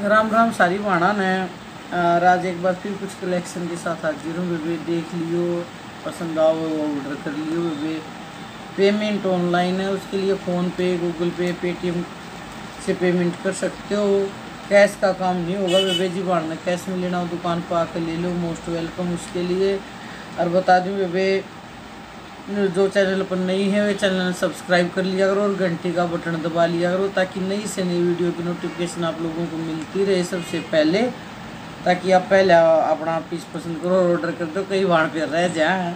राम राम सारी ने और आज एक बार फिर कुछ कलेक्शन के साथ हाजिर हूँ बेबे देख लियो, पसंद आओ ऑर्डर कर लियो बेबे पेमेंट ऑनलाइन है, उसके लिए फ़ोन पे गूगल पे पेटीएम से पेमेंट कर सकते हो। कैश का काम नहीं होगा बेबे जी बाढ़ कैश में लेना हो, दुकान पर आकर ले लो मोस्ट वेलकम उसके लिए। और बता दूँ बेबे जो चैनल पर नई है, वे चैनल सब्सक्राइब कर लिया करो और घंटी का बटन दबा लिया करो ताकि नई से नई वीडियो की नोटिफिकेशन आप लोगों को मिलती रहे सबसे पहले। ताकि आप पहले अपना पीस पसंद करो और ऑर्डर कर दो, कई वहाँ पे रह जाए।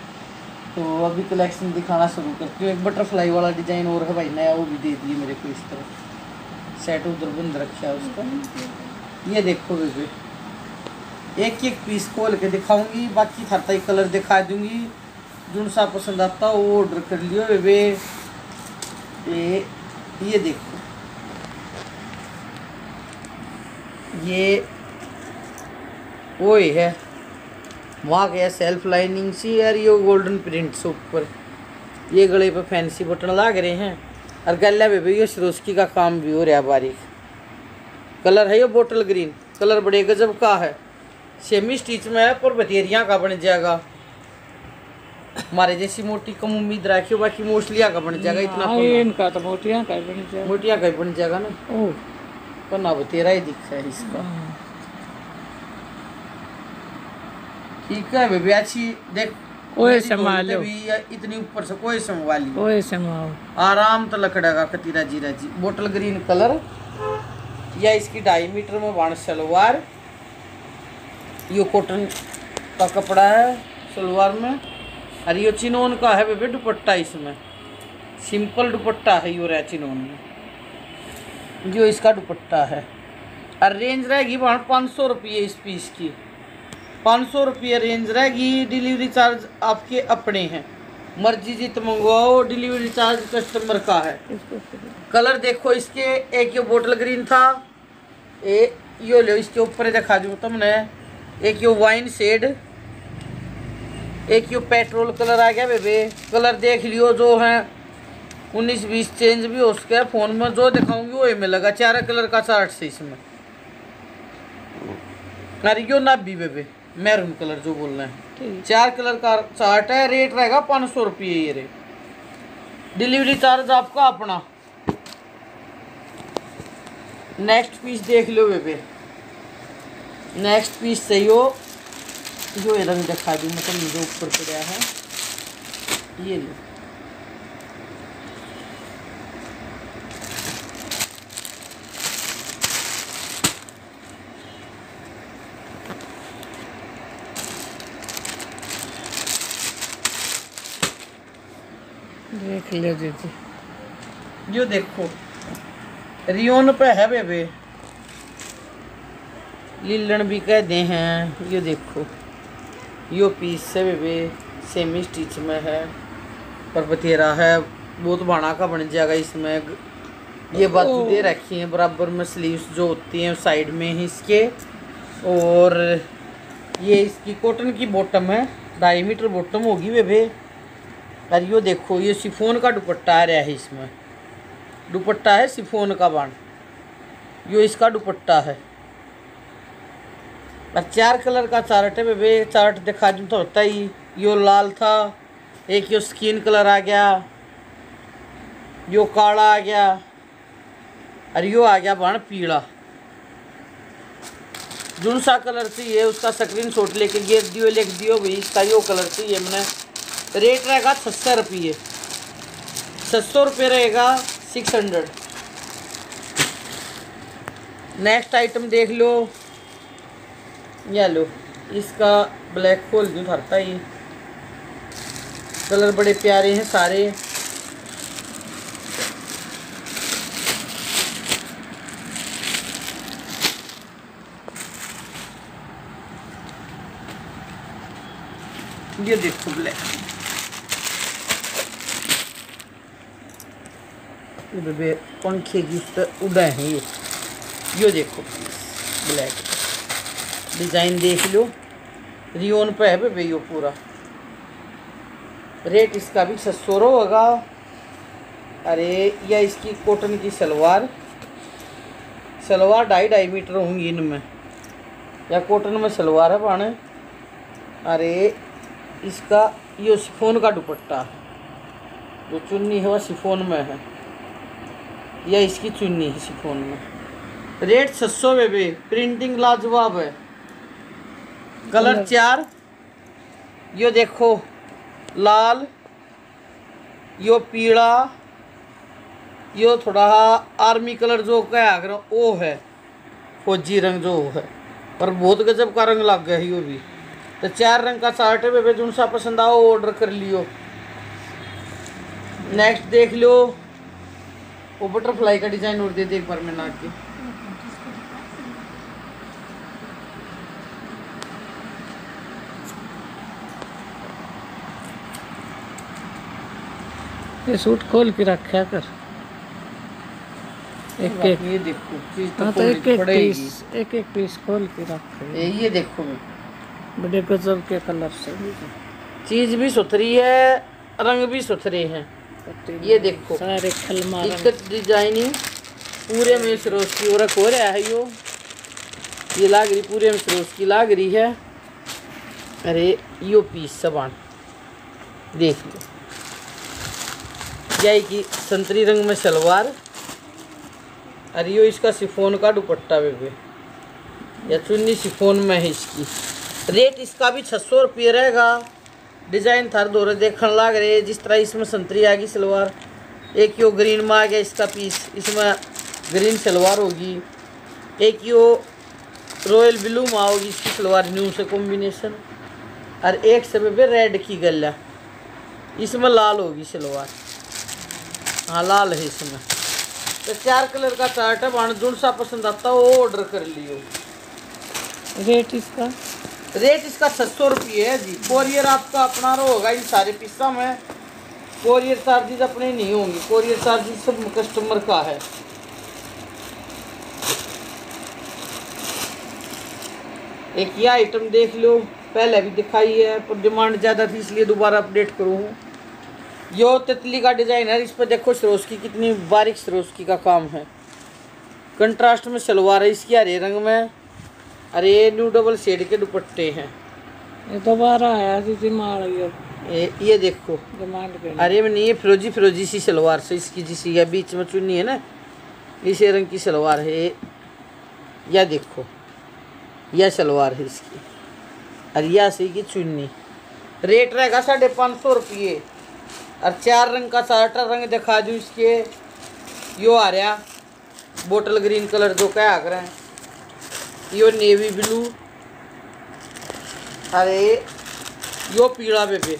तो अभी कलेक्शन दिखाना शुरू करती हूँ। एक बटरफ्लाई वाला डिज़ाइन और है भाई, नया वो भी दे दिए मेरे को इस तरह। सेट उधर बंद रखा उसका। ये देखो बेबे एक एक पीस खोल के दिखाऊँगी, बाकी था कलर दिखा दूँगी। जो सा पसंद आता, वो ऑर्डर कर लियो, वे ये ये देखो। ये, वो ही है। वहाँ गया सेल्फ लाइनिंग सी यार ये गोल्डन प्रिंट से ऊपर। ये गले पे फैंसी बटन लाग रहे हैं, और गला में भी ये सरोस्की का काम भी हो रहा है बारीक। कलर है ये बोटल ग्रीन कलर बड़े गजब का है। सेमी स्टिच में है, पर बतेरिया का बन जाएगा। हमारे जैसी मोटी कम उम्मीद रखियो बाकी मोस्टलिया का बन जाएगा इतना तो मोटिया का बन जाएगा। मोटिया का बन जाएगा ना। ओ पर ना वो तेरा ही दिख है इसका। हाँ। ठीक है बेबी अच्छी देख ओए मेरी संभालो। तो भी इतनी ऊपर से कोई संभाली ओए समाओ आराम तो लकड़ेगा कतीरा जीरा जी बोटल ग्रीन कलर या इसकी ढाई मीटर में बाण सलवार। ये कॉटन का कपड़ा है सलवार में। और ये चिनोन का है बेबे दुपट्टा इसमें। सिंपल दुपट्टा है यो रहा चिनोन में। जो इसका दुपट्टा है। और रेंज रहेगी वहाँ पाँच सौ रुपये इस पीस की। पाँच सौ रुपये रेंज रहेगी डिलीवरी चार्ज आपके अपने हैं। मर्ज़ी जित मंगवाओ डिलीवरी चार्ज कस्टमर का है। कलर देखो इसके एक ये बोटल ग्रीन था। ए यो लो इसके ऊपर दिखा दूँ तुमने। एक यो वाइन शेड एक यो पेट्रोल कलर आ गया बेबे। कलर देख लियो जो है। उन्नीस बीस चेंज भी हो सके फ़ोन में जो दिखाऊँगी वो मिलेगा। चार कलर का चार्ट से इसमें। अरे यो ना भी बेबे मैरून कलर जो बोल रहे हैं। चार कलर का चार्ट है रेट रहेगा पाँच सौ रुपये ये रेट। डिलीवरी चार्ज आपका अपना। नेक्स्ट पीस देख लो बेबे। नेक्स्ट पीस सही हो जो ये रंग दिखा दूँ मतलब मुझे ऊपर पड़ा है ये लो। देख ले दीदी। जो देखो रियोन पे है बेबे। लीलन भी कह दे हैं ये देखो। यो पीस है बेबे सेमी स्टिच में है पर बथेरा है बहुत बड़ा का बन जाएगा इसमें। ये बात दे रखी है बराबर में स्लीव्स जो होती हैं साइड में ही इसके। और ये इसकी कॉटन की बॉटम है ढाई मीटर बॉटम होगी बेबे और यो देखो ये सिफोन का दुपट्टा आ रहा है इसमें। दुपट्टा है सिफोन का बाण। यो इसका दुपट्टा है। और चार कलर का चार्ट है वे चार्ट दिखा दूँ तो होता ही। यो लाल था, एक यो स्किन कलर आ गया, यो काला आ गया, और यो आ गया बाण पीला। जुन सा कलर चाहिए उसका स्क्रीन शॉट लेके गिर दियो लिख दियो, भाई, इसका यो कलर चाहिए मैंने रेट रहेगा छः सौ रुपये। सौ रुपये रहेगा सिक्स हंड्रेड नेक्स्ट आइटम देख लो। या लो इसका ब्लैक होल दूँ भरता ये। कलर बड़े प्यारे हैं सारे। ये देखो ब्लैक पंखे की उड़ा है ये। ये देखो ब्लैक डिज़ाइन देख लो। रियोन पे है बेबे यो पूरा। रेट इसका भी छः सौ होगा। अरे, या इसकी कॉटन की सलवार। सलवार ढाई ढाई मीटर होंगी इनमें। या कॉटन में सलवार है पाने। अरे, इसका ये सिफोन का दुपट्टा। जो चुन्नी है वह सिफोन में है। या इसकी चुन्नी है सिफोन में। रेट छः सौ बेबे प्रिंटिंग लाजवाब है। कलर। चार यो देखो लाल यो पीला यो थोड़ा आर्मी कलर जो क्या आगर वो है फौजी रंग जो है। पर बहुत गजब का रंग लग गया है यो भी। तो चार रंग का चार्ट है बेबे जो सा पसंद आओ ऑर्डर कर लियो। नेक्स्ट देख लो वो बटरफ्लाई का डिज़ाइन और दे दे एक बार मैं के ये सूट खोल के रखा कर एक एक। ये देखो चीज़ तो हाँ तो एक एक पीस एक एक पीस खोल के रख ये ये देखो बड़े गजब के कलर से। चीज़ भी सुथरी है रंग भी सुथरे हैं। ये देखो सारे खलमा डिज़ाइनिंग पूरे में सरोज की और हो रहा है यो। ये लाग रही पूरे में सरोज की लाग रही है। अरे यो पीस सबान देख लो। की संतरी रंग में सलवार अरे यो इसका सिफोन का दुपट्टा बेबे या चुन्नी सिफोन में है इसकी। रेट इसका भी छः सौ रुपये रहेगा। डिज़ाइन थर दो देखने लाग रहे जिस तरह इसमें संतरी आ गई सलवार, एक यो ग्रीन में आ गया इसका पीस। इसमें ग्रीन सलवार होगी। एक यो रॉयल ब्लू में होगी इसकी सलवार, न्यू से कॉम्बिनेशन और एक से बेबे रेड की गला। इसमें लाल होगी सलवार। हाँ लाल है इसमें। तो चार कलर का चार्ट है बाण जो सा पसंद आता है वो ऑर्डर कर लियो। रेट इसका? रेट इसका छः सौ रुपये है जी। कोरियर आपका अपना होगा इन सारे पिस्सा में। कोरियर चार्जेस अपने नहीं होंगे। कोरियर चार्जेस सब कस्टमर का है। एक ये आइटम देख लो पहले भी दिखाई है पर डिमांड ज़्यादा थी इसलिए दोबारा अपडेट करूँ। यो तितली का डिज़ाइन है इस पर देखो सरोस्की कितनी बारीक सरोस्की का काम है। कंट्रास्ट में सलवार है इसकी हरे रंग में। अरे ये न्यू डबल शेड के दुपट्टे हैं। ये दोबारा आया थी दिमाग ये ये ये देखो। अरे में नहीं ये फिरोजी फिरोजी सी सलवार से इसकी जिसी या बीच में चुन्नी है ना। इसी रंग की सलवार है ये। या देखो यह सलवार है इसकी। और यह सी की चुन्नी। रेट रहेगा साढ़े पाँच सौ रुपये। और चार रंग का चार्टर रंग दिखा दूँ इसके। यो आ रहा, बोटल ग्रीन कलर जो क्या आकर है। यो नेवी ब्लू अरे यो पीला बेबे।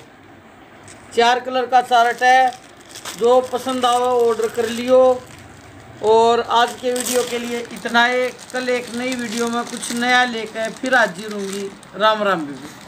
चार कलर का चार्ट है, जो पसंद आवे ऑर्डर कर लियो। और आज के वीडियो के लिए इतना ही। कल एक नई वीडियो में कुछ नया लेकर फिर हाजिर होंगी। राम राम बेबी।